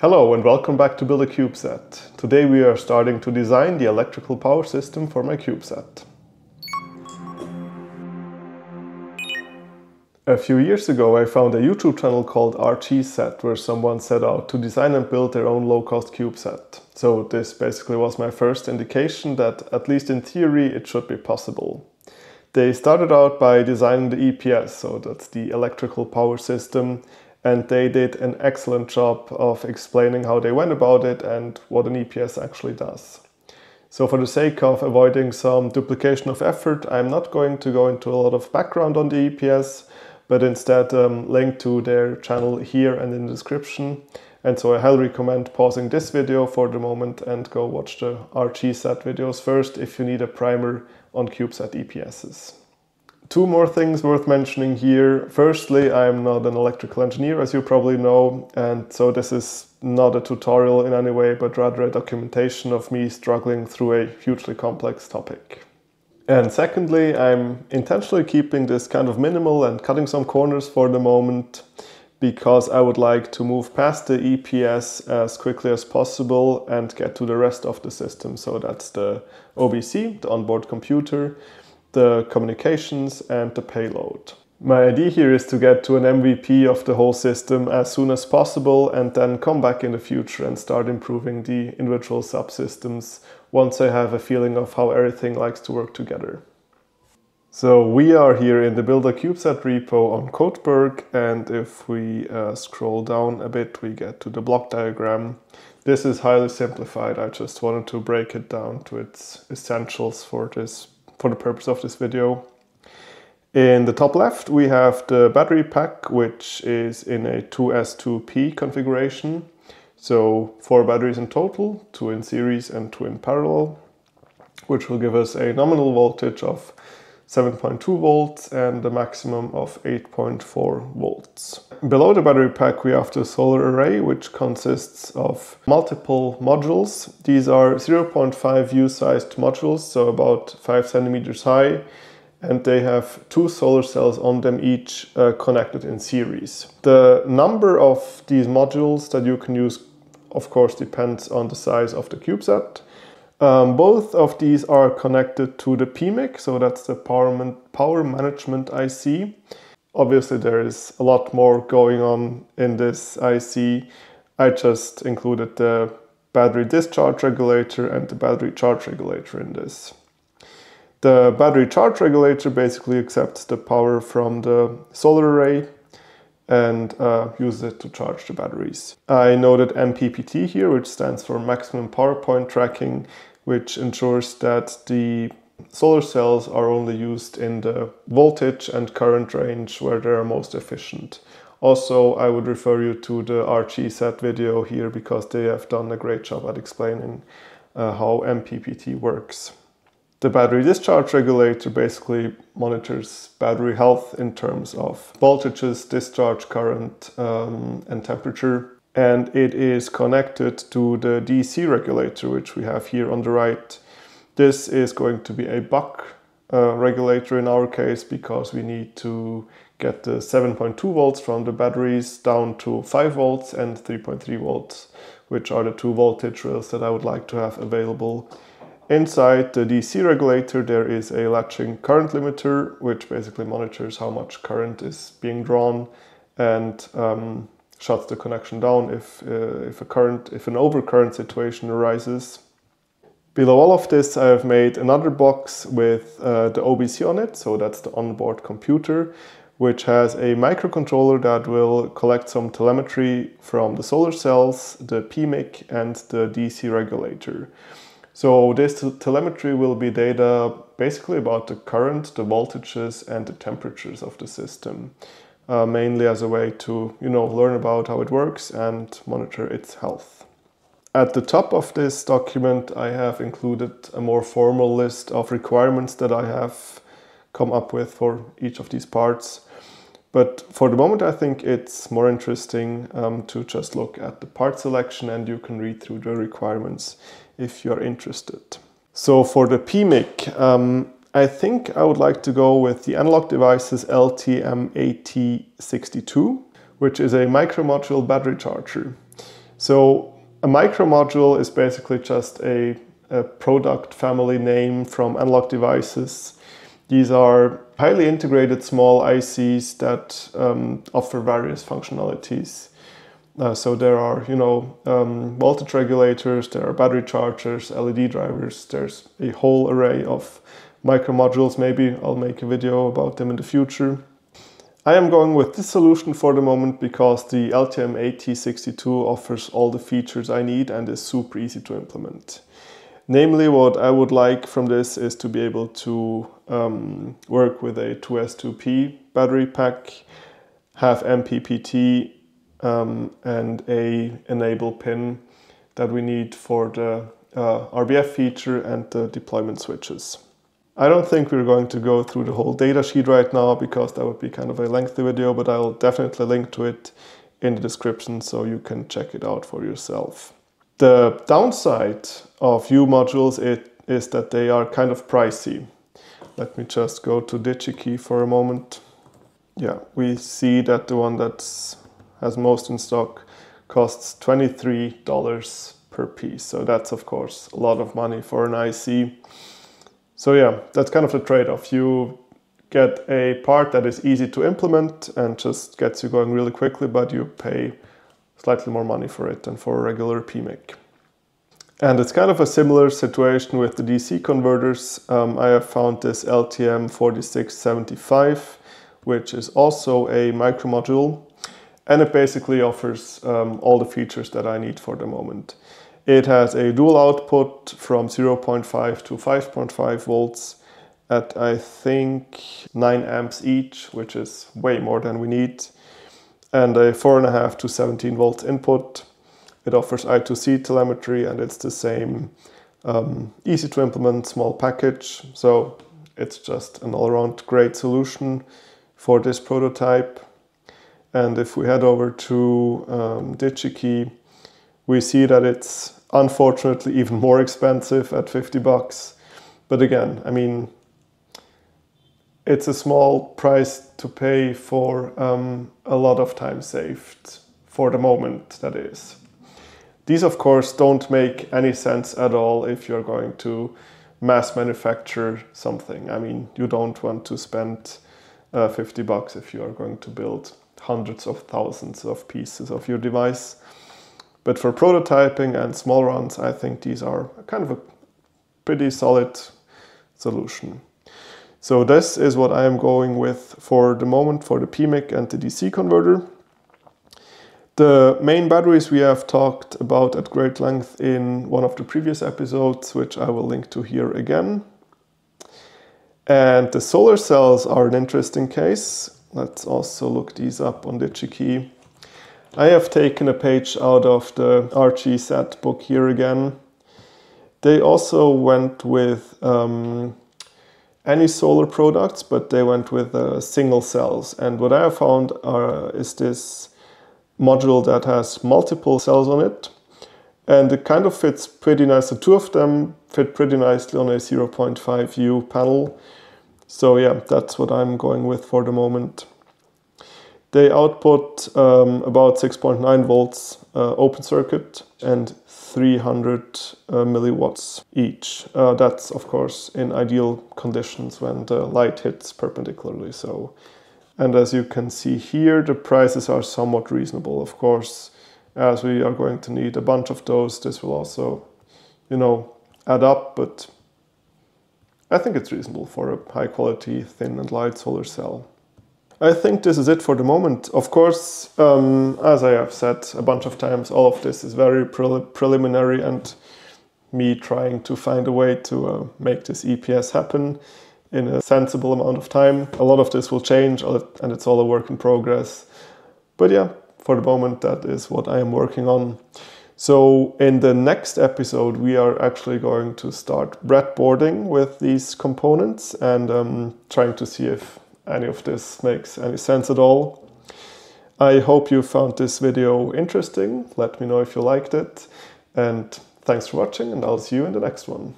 Hello and welcome back to Build a CubeSat. Today we are starting to design the electrical power system for my CubeSat. A few years ago I found a YouTube channel called RGSat where someone set out to design and build their own low-cost CubeSat. So this basically was my first indication that, at least in theory, it should be possible. They started out by designing the EPS, so that's the electrical power system, and they did an excellent job of explaining how they went about it and what an EPS actually does. So for the sake of avoiding some duplication of effort, I'm not going to go into a lot of background on the EPS, but instead um, link to their channel here and in the description. And so I highly recommend pausing this video for the moment and go watch the RGSat videos first if you need a primer on CubeSat EPSs. Two more things worth mentioning here. Firstly, I'm not an electrical engineer, as you probably know, and so this is not a tutorial in any way, but rather a documentation of me struggling through a hugely complex topic. And secondly, I'm intentionally keeping this kind of minimal and cutting some corners for the moment because I would like to move past the EPS as quickly as possible and get to the rest of the system. So that's the OBC, the onboard computer, the communications and the payload. My idea here is to get to an MVP of the whole system as soon as possible and then come back in the future and start improving the individual subsystems once I have a feeling of how everything likes to work together. So we are here in the Build a CubeSat repo on Codeberg and if we uh, scroll down a bit we get to the block diagram. This is highly simplified, I just wanted to break it down to its essentials for this for the purpose of this video. In the top left we have the battery pack which is in a 2S2P configuration. So four batteries in total, two in series and two in parallel, which will give us a nominal voltage of 7.2 volts and a maximum of 8.4 volts. Below the battery pack we have the solar array which consists of multiple modules. These are 0.5 U-sized modules, so about 5 centimeters high and they have two solar cells on them each uh, connected in series. The number of these modules that you can use of course depends on the size of the CubeSat. Um, both of these are connected to the PMIC, so that's the power, man power management IC. Obviously there is a lot more going on in this IC. I just included the battery discharge regulator and the battery charge regulator in this. The battery charge regulator basically accepts the power from the solar array and uh, use it to charge the batteries. I noted MPPT here, which stands for maximum power point tracking, which ensures that the solar cells are only used in the voltage and current range where they are most efficient. Also, I would refer you to the RGSat video here because they have done a great job at explaining uh, how MPPT works. The battery discharge regulator basically monitors battery health in terms of voltages, discharge current, um, and temperature. And it is connected to the DC regulator, which we have here on the right. This is going to be a buck uh, regulator in our case because we need to get the 7.2 volts from the batteries down to 5 volts and 3.3 volts, which are the two voltage rails that I would like to have available Inside the DC regulator there is a latching current limiter which basically monitors how much current is being drawn and um, shuts the connection down if, uh, if a current, if an overcurrent situation arises. Below all of this I have made another box with uh, the OBC on it, so that's the onboard computer, which has a microcontroller that will collect some telemetry from the solar cells, the PMIC and the DC regulator. So this telemetry will be data basically about the current, the voltages and the temperatures of the system, uh, mainly as a way to you know learn about how it works and monitor its health. At the top of this document I have included a more formal list of requirements that I have come up with for each of these parts. But for the moment I think it's more interesting um, to just look at the part selection and you can read through the requirements if you're interested. So for the PMIC, um, I think I would like to go with the Analog Devices LTM8062, which is a micro module battery charger. So a micro module is basically just a, a product family name from Analog Devices. These are highly integrated small ICs that um, offer various functionalities. Uh, so there are, you know, um, voltage regulators, there are battery chargers, LED drivers. There's a whole array of micro modules. Maybe I'll make a video about them in the future. I am going with this solution for the moment because the LTM8062 offers all the features I need and is super easy to implement. Namely, what I would like from this is to be able to um, work with a 2S2P battery pack, have MPPT um, and a enable pin that we need for the uh, RBF feature and the deployment switches. I don't think we're going to go through the whole datasheet right now because that would be kind of a lengthy video, but I'll definitely link to it in the description so you can check it out for yourself. The downside of U modules it, is that they are kind of pricey. Let me just go to DigiKey for a moment. Yeah, we see that the one that has most in stock costs $23 per piece. So that's of course a lot of money for an IC. So yeah, that's kind of the trade-off. You get a part that is easy to implement and just gets you going really quickly, but you pay slightly more money for it than for a regular PMIC. And it's kind of a similar situation with the DC converters. Um, I have found this LTM4675, which is also a micro module, and it basically offers um, all the features that I need for the moment. It has a dual output from 0.5 to 5.5 volts at I think 9 amps each, which is way more than we need, and a 4.5 to 17 volts input. It offers I2C telemetry and it's the same um, easy to implement small package. So it's just an all around great solution for this prototype. And if we head over to um, DigiKey, we see that it's unfortunately even more expensive at 50 bucks. But again, I mean, it's a small price to pay for um, a lot of time saved for the moment, that is. These, of course, don't make any sense at all if you're going to mass manufacture something. I mean, you don't want to spend uh, 50 bucks if you are going to build hundreds of thousands of pieces of your device. But for prototyping and small runs, I think these are kind of a pretty solid solution. So this is what I am going with for the moment for the PMIC and the DC converter. The main batteries we have talked about at great length in one of the previous episodes, which I will link to here again. And the solar cells are an interesting case. Let's also look these up on DigiKey. I have taken a page out of the RGZ book here again. They also went with um, Anysolar products, but they went with uh, single cells. And what I have found are, is this module that has multiple cells on it. And it kind of fits pretty nice. The two of them fit pretty nicely on a 0.5 U panel. So yeah, that's what I'm going with for the moment. They output um, about 6.9 volts uh, open circuit and 300 uh, milliwatts each. Uh, that's of course in ideal conditions when the light hits perpendicularly. So, and as you can see here, the prices are somewhat reasonable. Of course, as we are going to need a bunch of those, this will also, you know, add up. But I think it's reasonable for a high quality, thin and light solar cell. I think this is it for the moment. Of course, um, as I have said a bunch of times, all of this is very pre preliminary and me trying to find a way to uh, make this EPS happen in a sensible amount of time. A lot of this will change and it's all a work in progress. But yeah, for the moment, that is what I am working on. So in the next episode, we are actually going to start breadboarding with these components and um, trying to see if any of this makes any sense at all. I hope you found this video interesting. Let me know if you liked it. And thanks for watching and I'll see you in the next one.